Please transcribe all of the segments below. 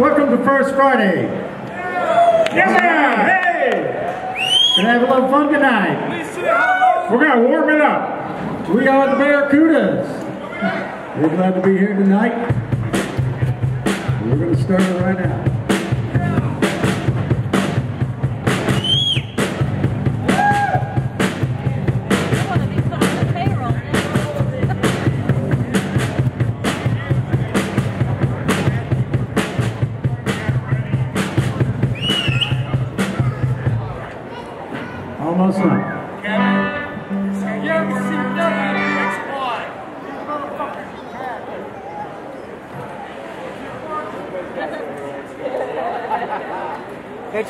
Welcome to First Friday. Sir. Hey. Gonna have a little fun tonight. We're gonna warm it up. We are the Barracudas. We're glad to be here tonight. We're gonna start it right now.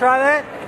Try that.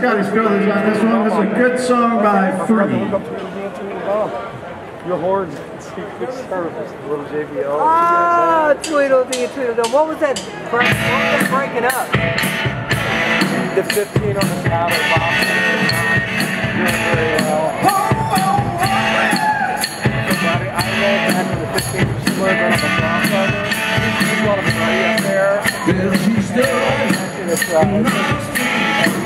To feature Scotty Struthers on this one. This is a good song by Three. Your horns, Secret Service, little JBL. Ah, Tweedledee Tweedledum. What was that? Break, what was that breaking up? The 15 on the saddle box. Doing very well. Somebody, I rolled back on the 15 for Slurg on the Bronco. There's a lot of money up there. It's, it's the 15.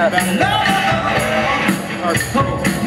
Lord, Lord,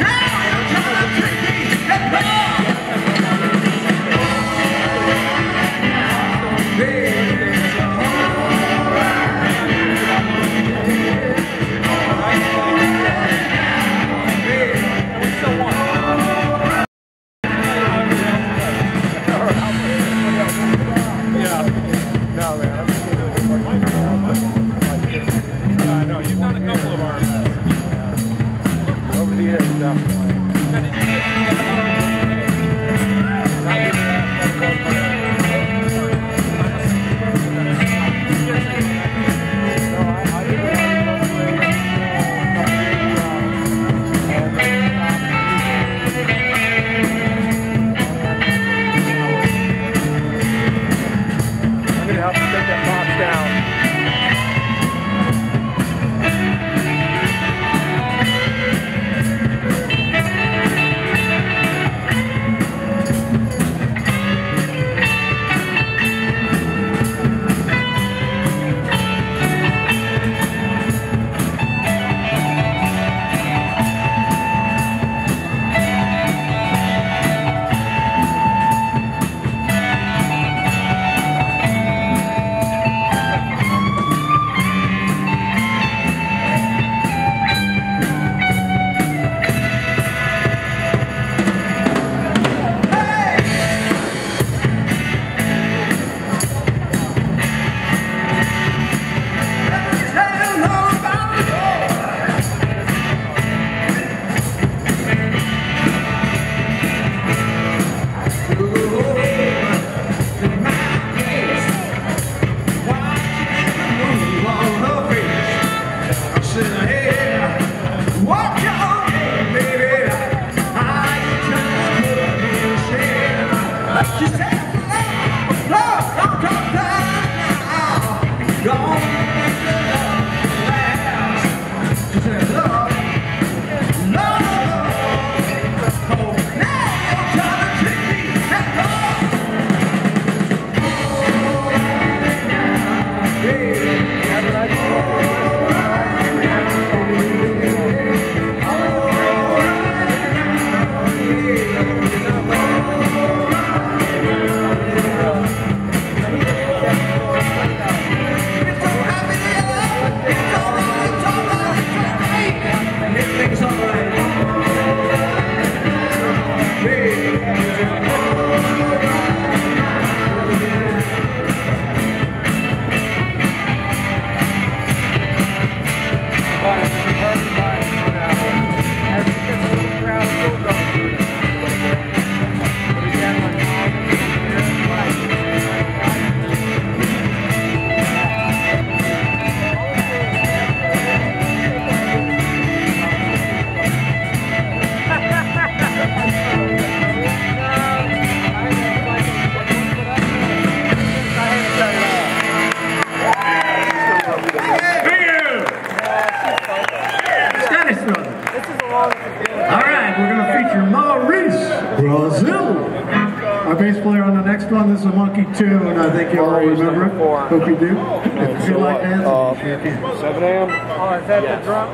Is that yes. the drum,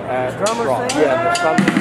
drummer drum. Yeah,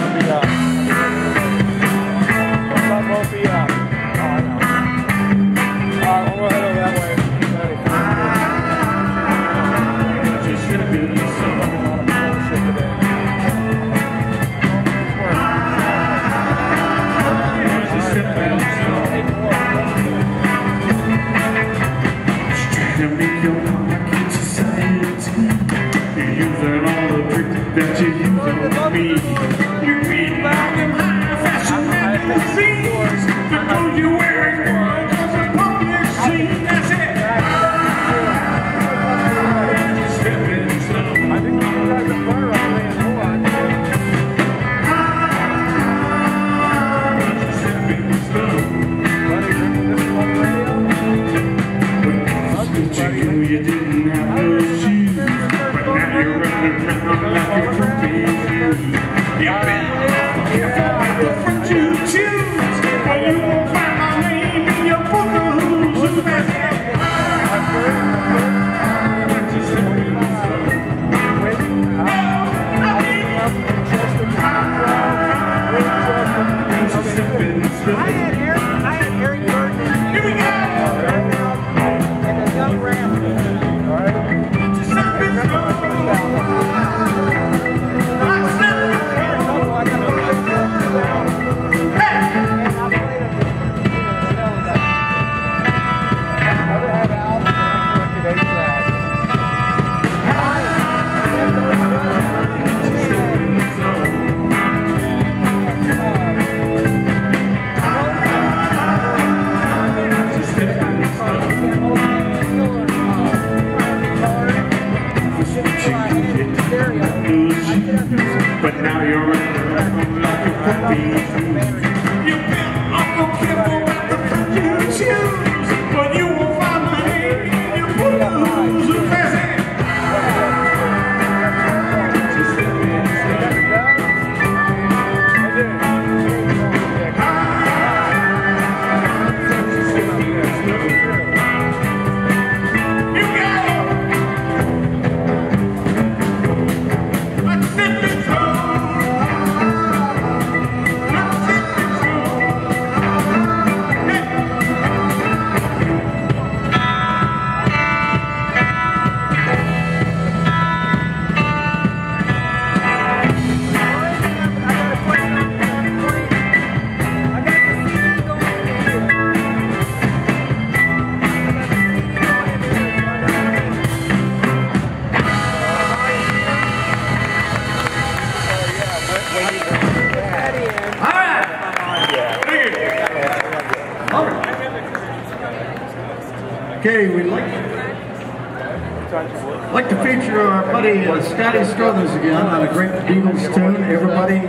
Scotty Struthers again on a great Beatles tune. Everybody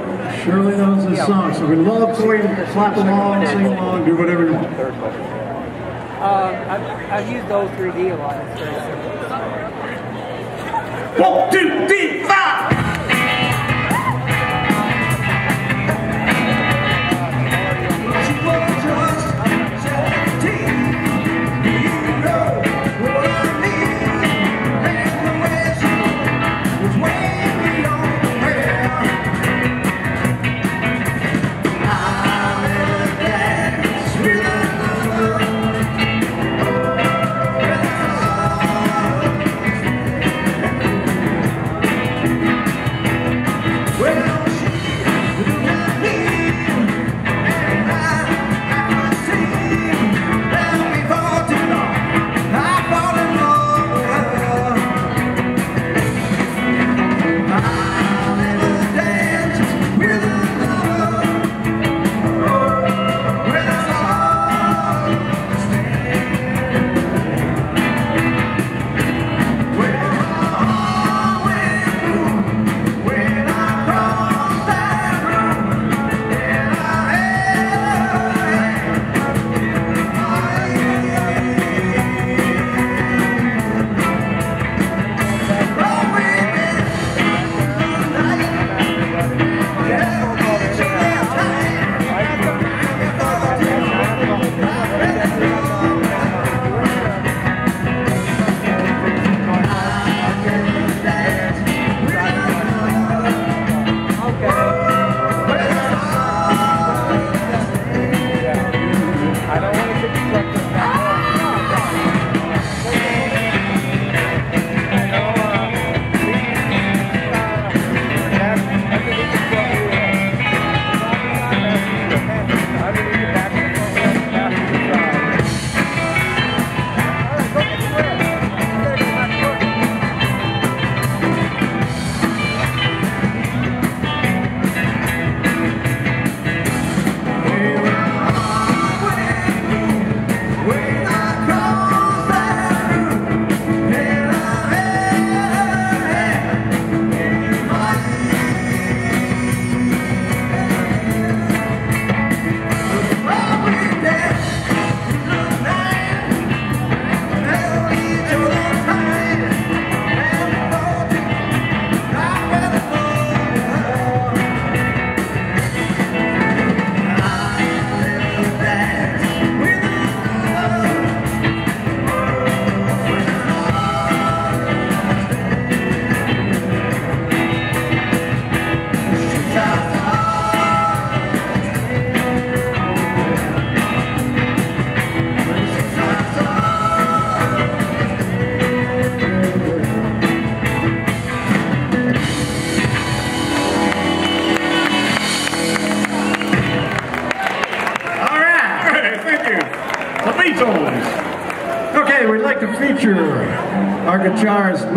surely knows this song, so we love for you to clap along, sing along, do whatever you want. Uh, I've, I've used O3D a lot. One,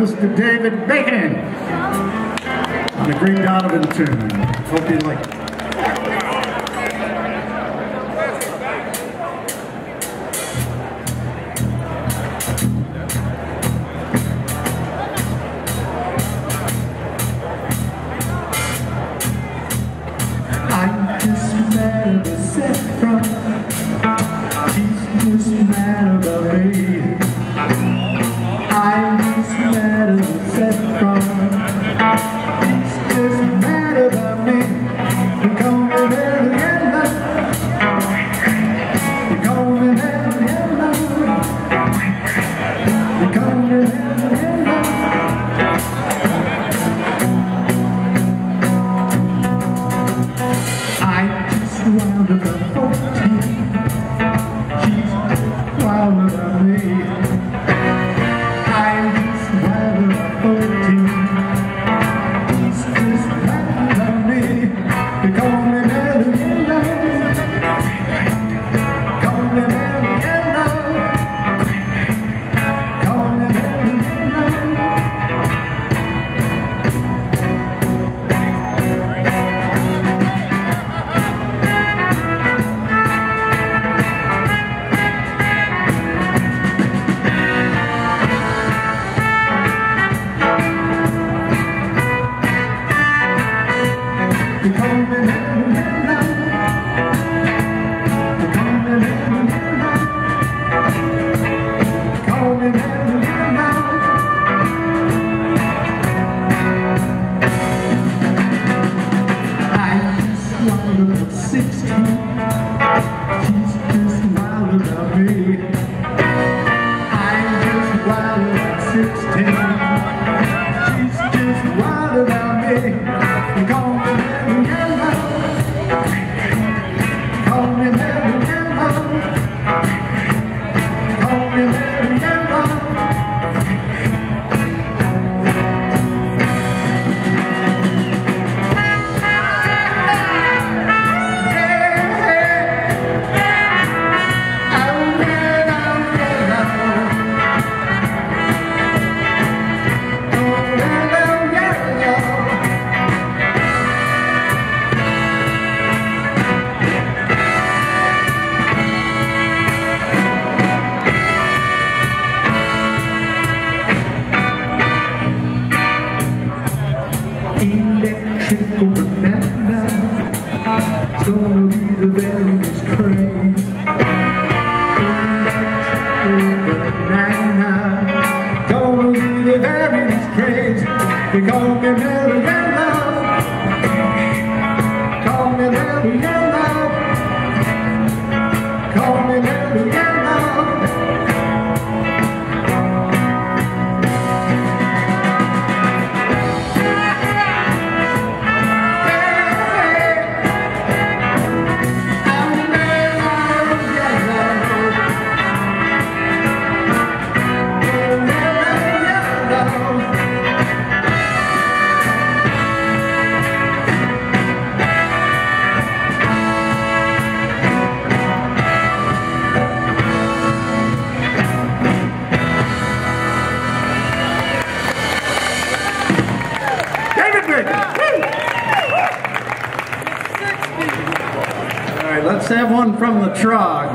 Mr. David Bacon on the Green Donovan tune. Hope you like it.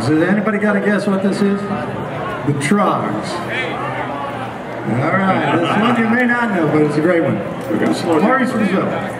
Has anybody got a guess what this is? The Troggs. All right, this one you may not know, but it's a great one. Maurice Rizzo.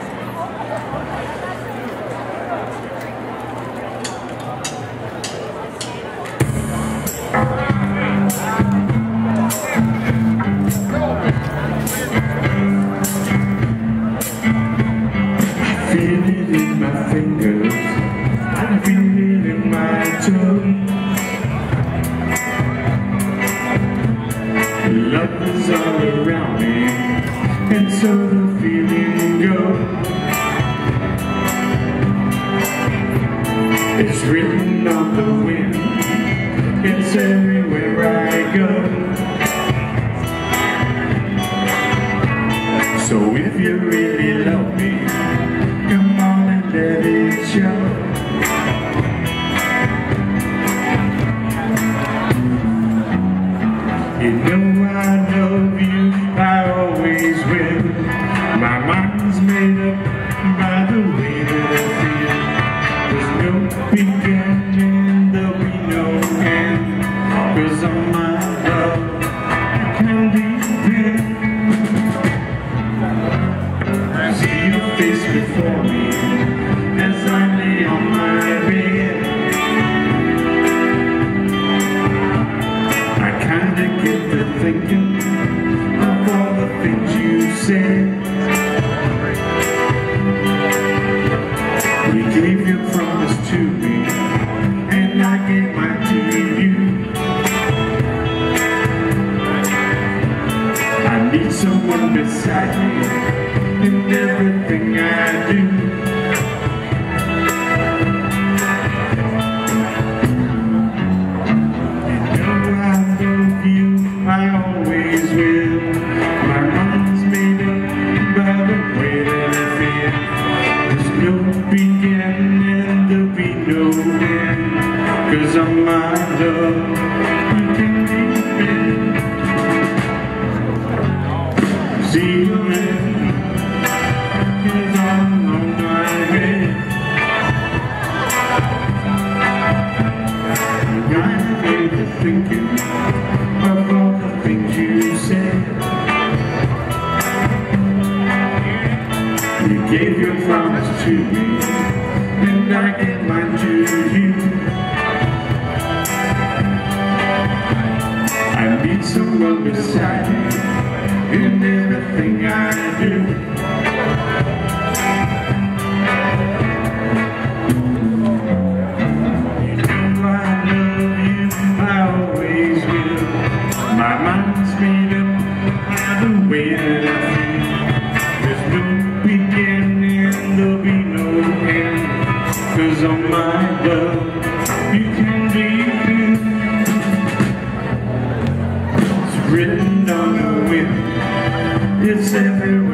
It's everywhere.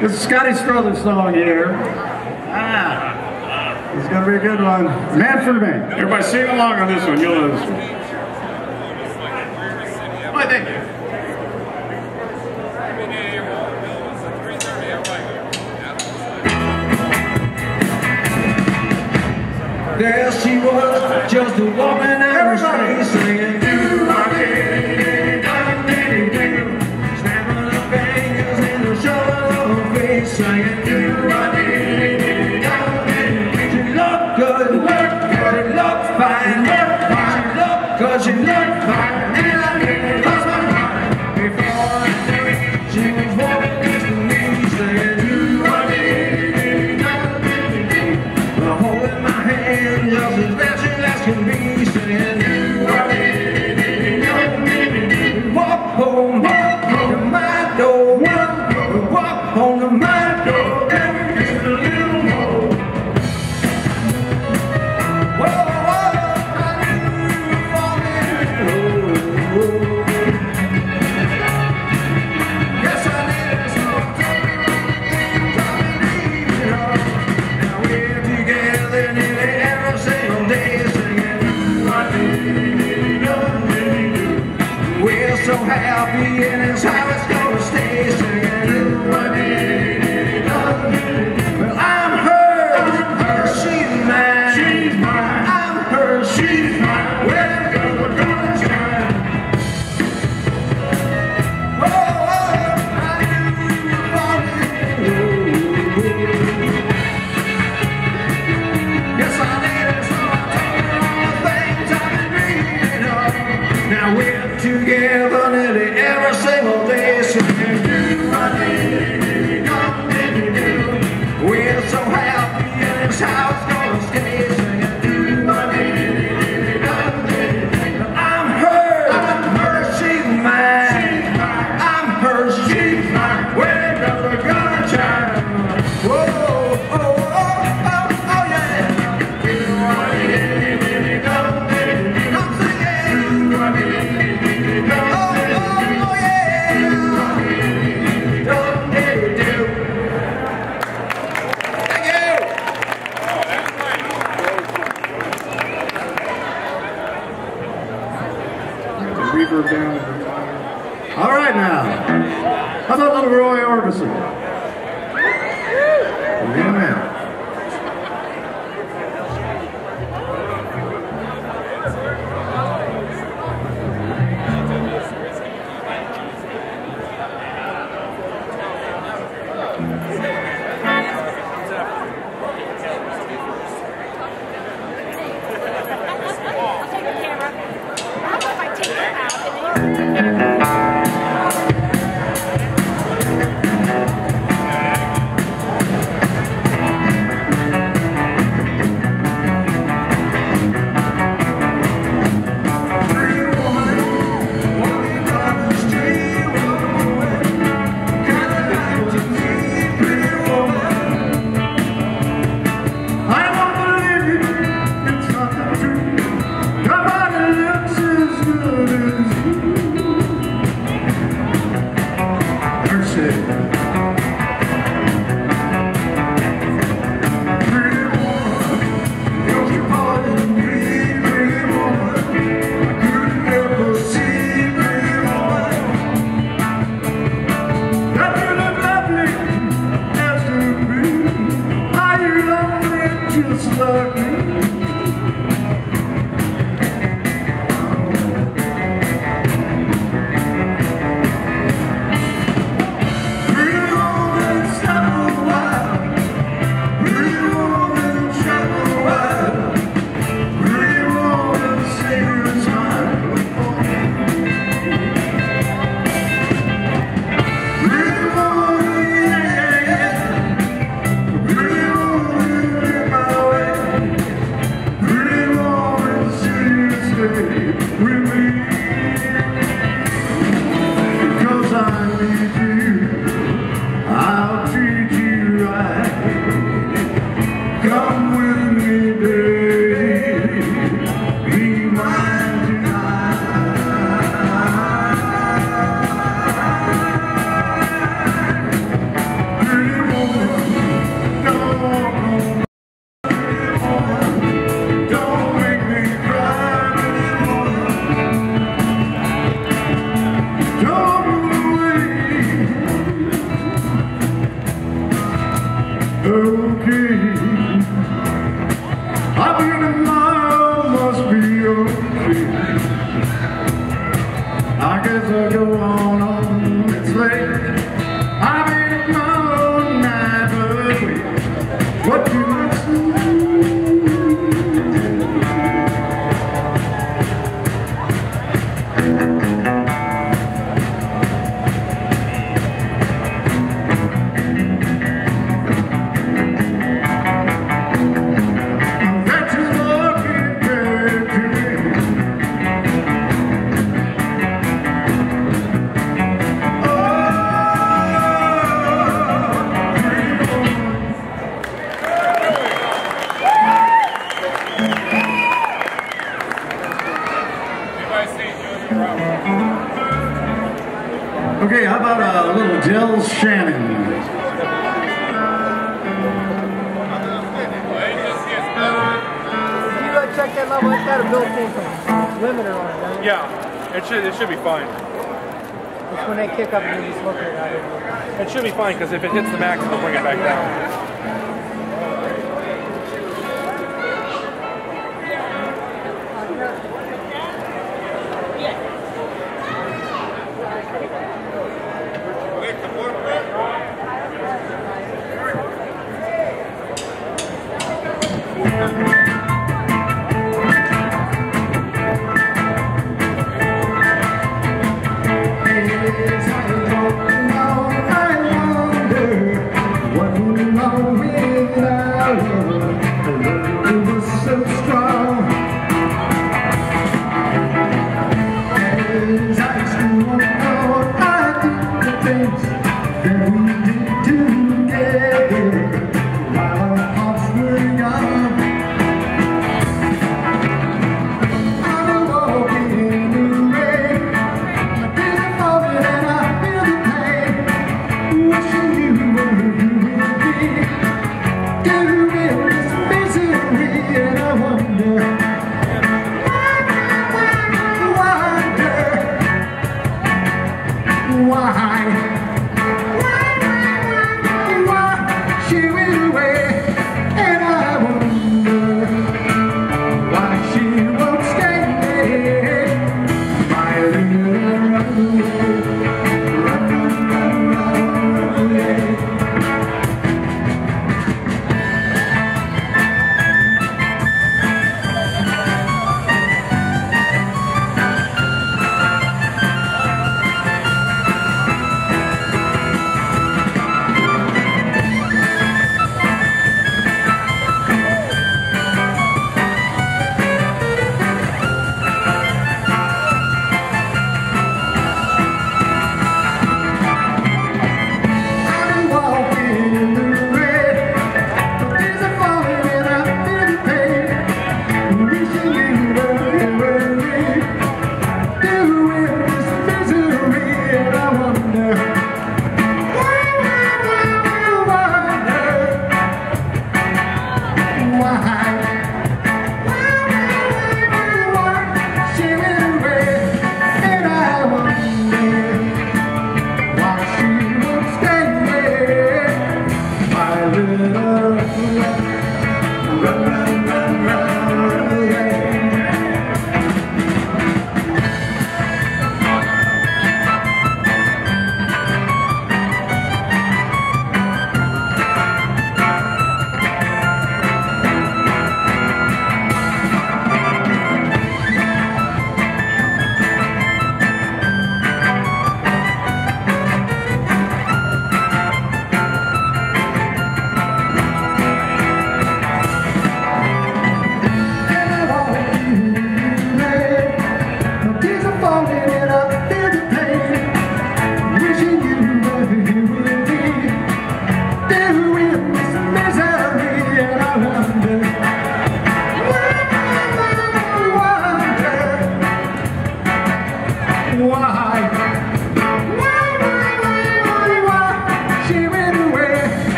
It's is Scotty Struthers song here. Ah, it's gonna be a good one. Manfred Mann. Everybody sing along on this one. You'll know this one. Oh, thank you. There she was, just a woman.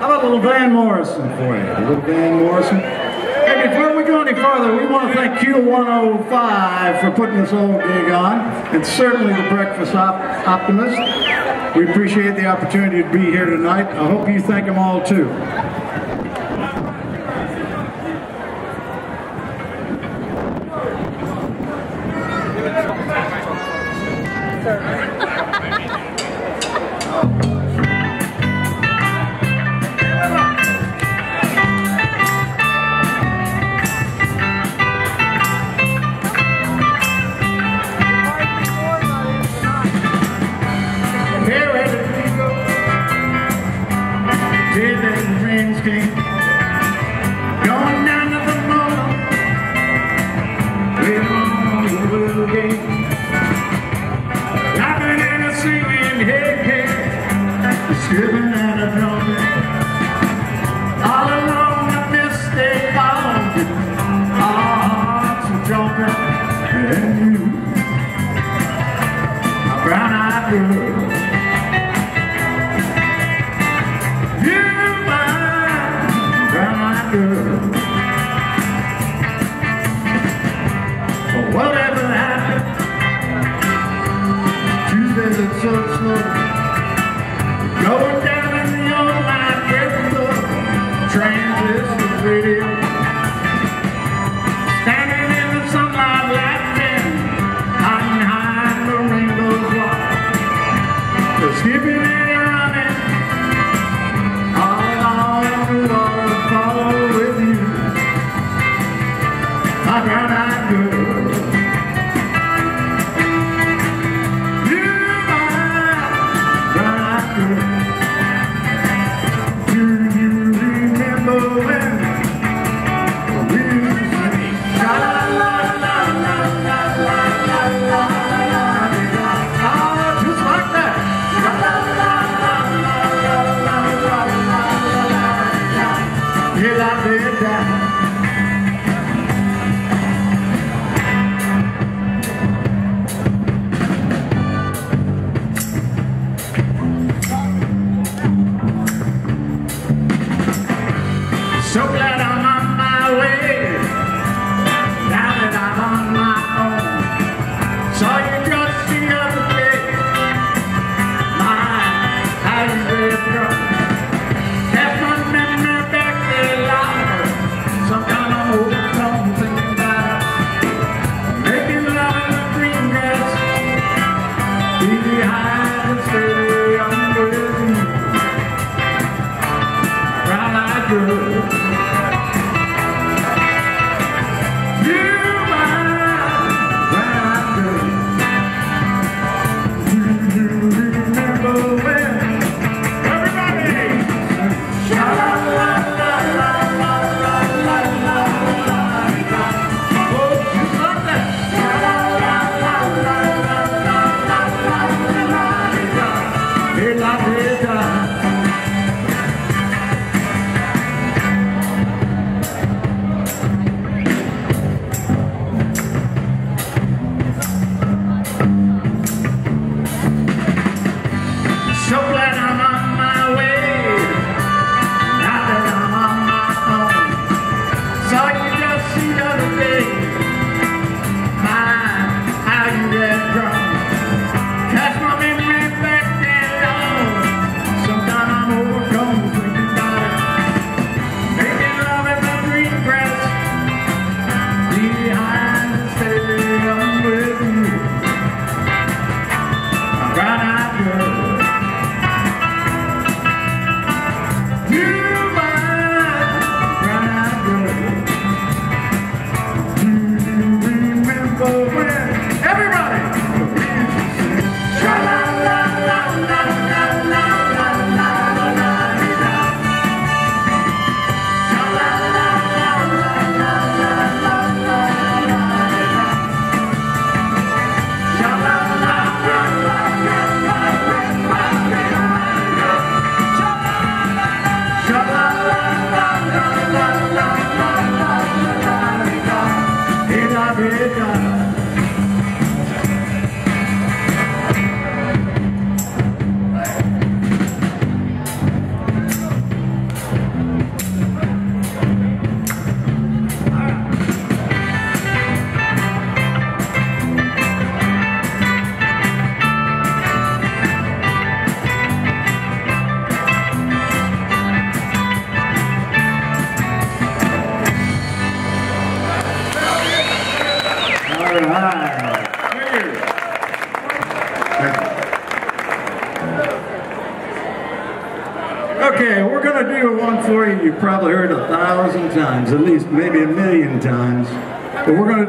How about a little Van Morrison for you? A little Van Morrison. Hey, before we go any further, we want to thank Q105 for putting this whole gig on, and certainly the Breakfast Op- Optimist. We appreciate the opportunity to be here tonight. I hope you thank them all too.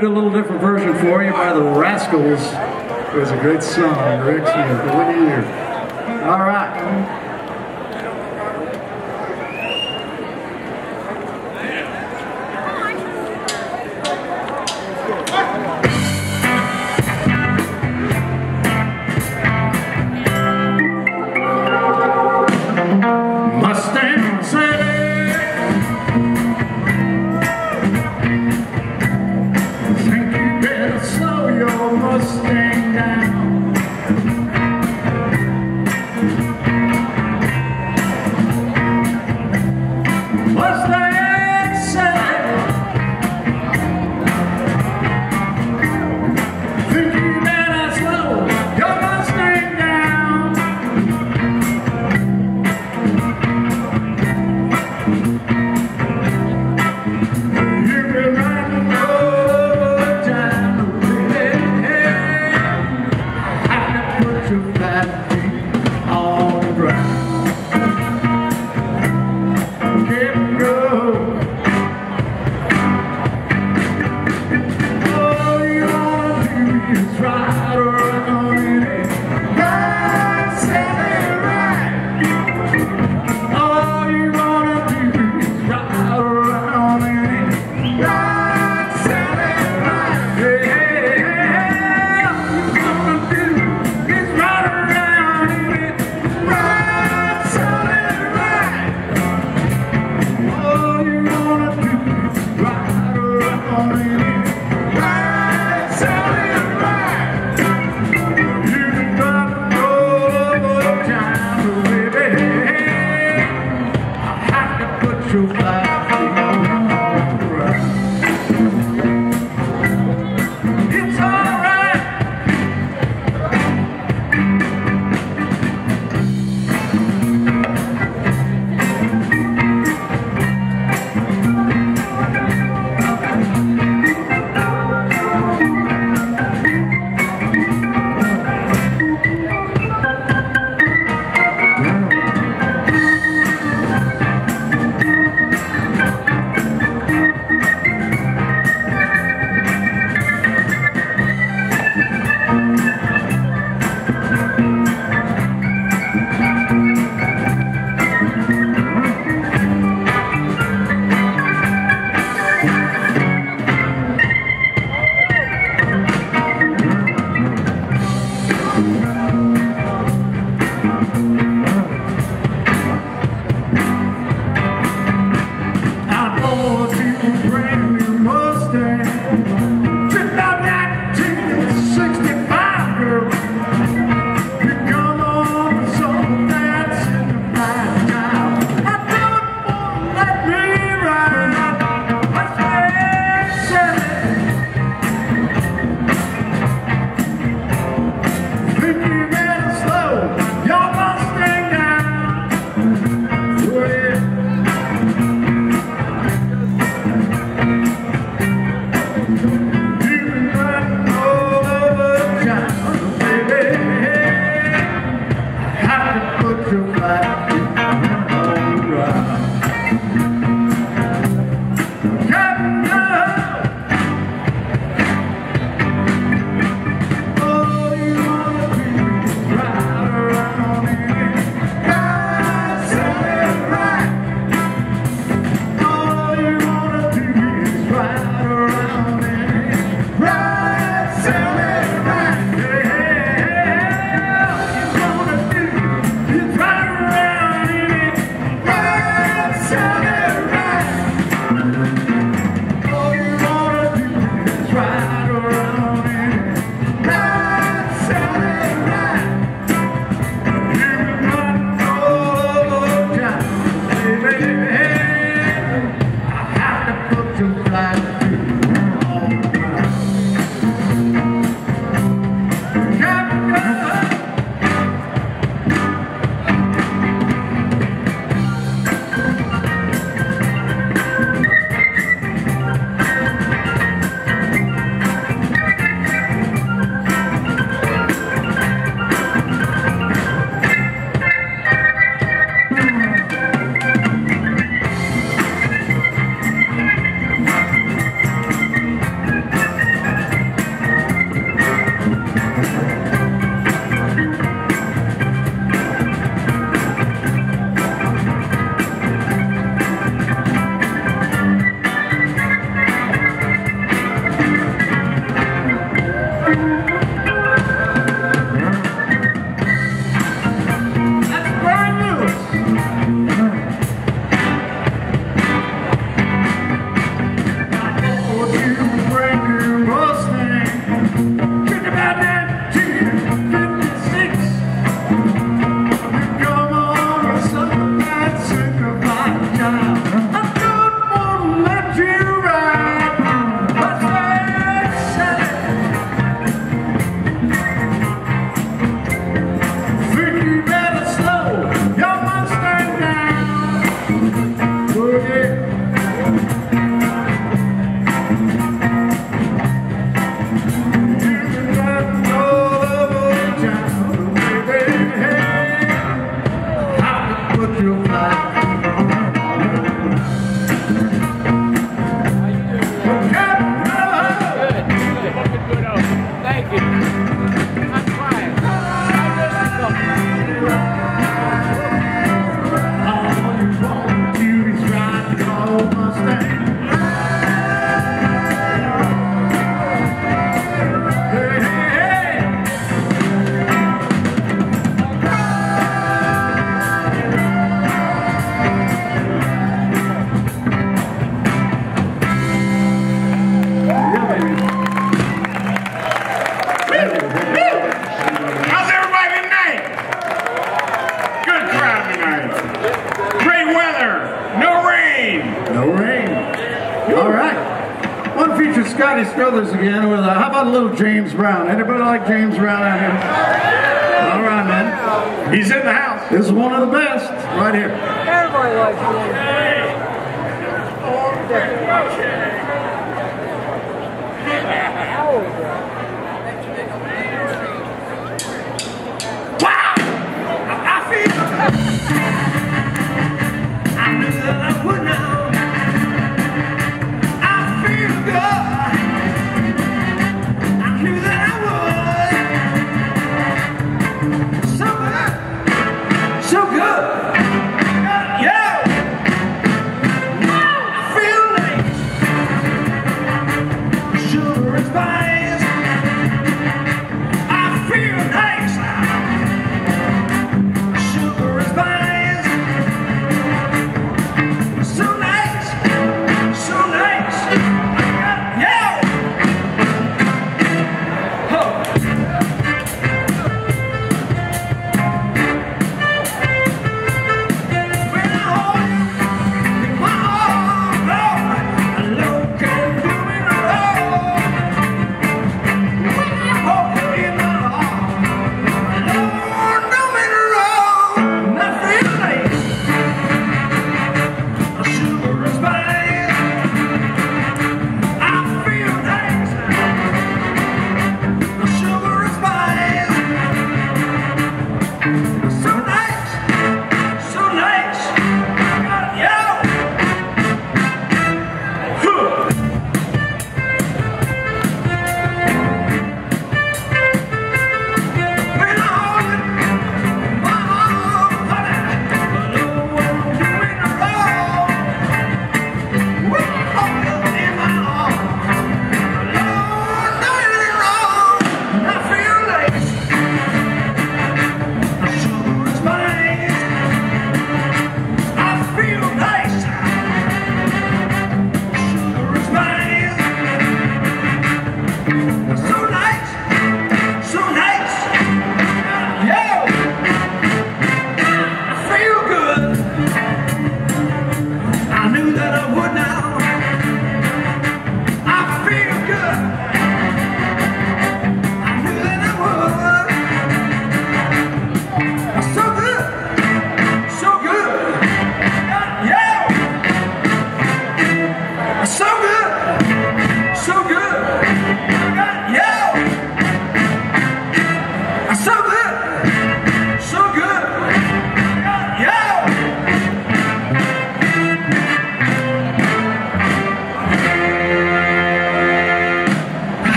do a little different version for you by the Rascals. It was a great song, Rick Smith, year. All right.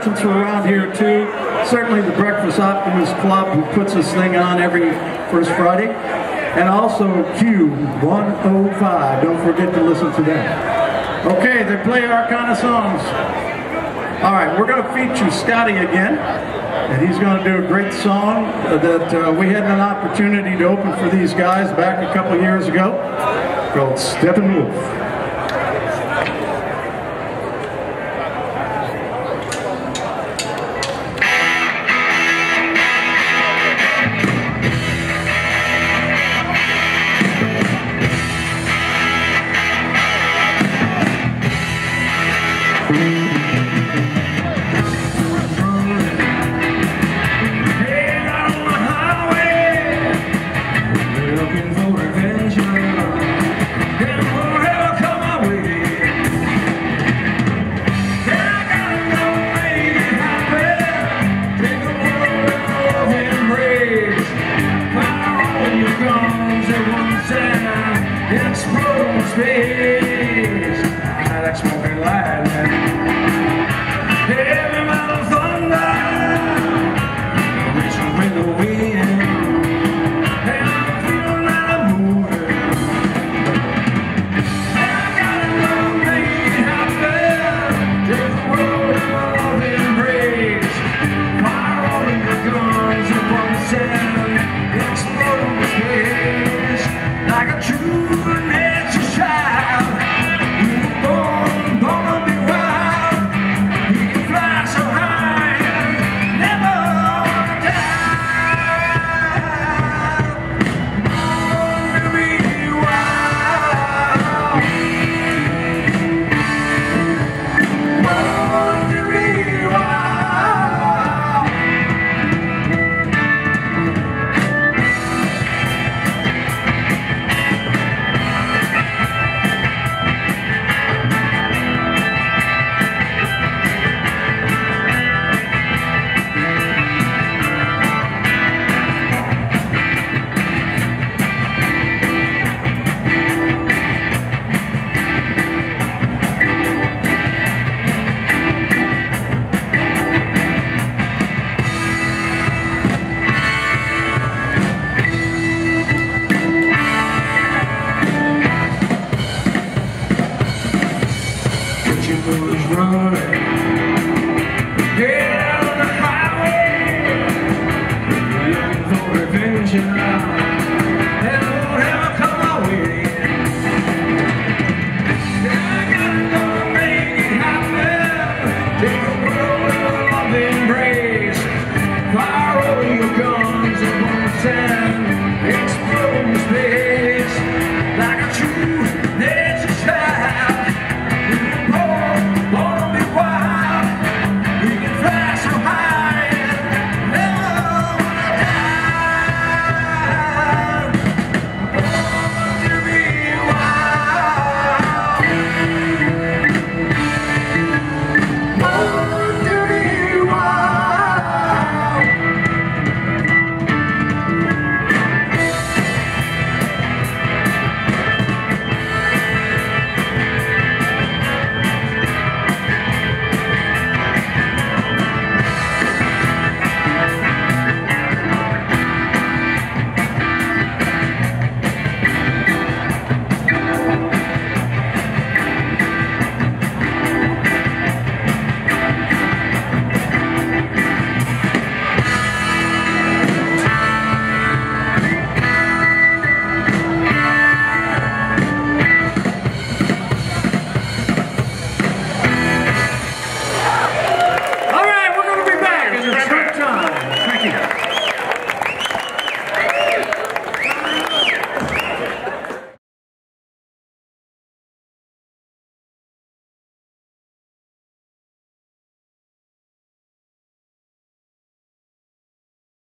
merchants are around here too. Certainly the Breakfast Optimist Club who puts this thing on every first Friday. And also Q105. Don't forget to listen to them. Okay, they play our kind of songs. All right, we're going to feature Scotty again. And he's going to do a great song that uh, we had an opportunity to open for these guys back a couple years ago called Steppenwolf. music was running on the highway. Looking for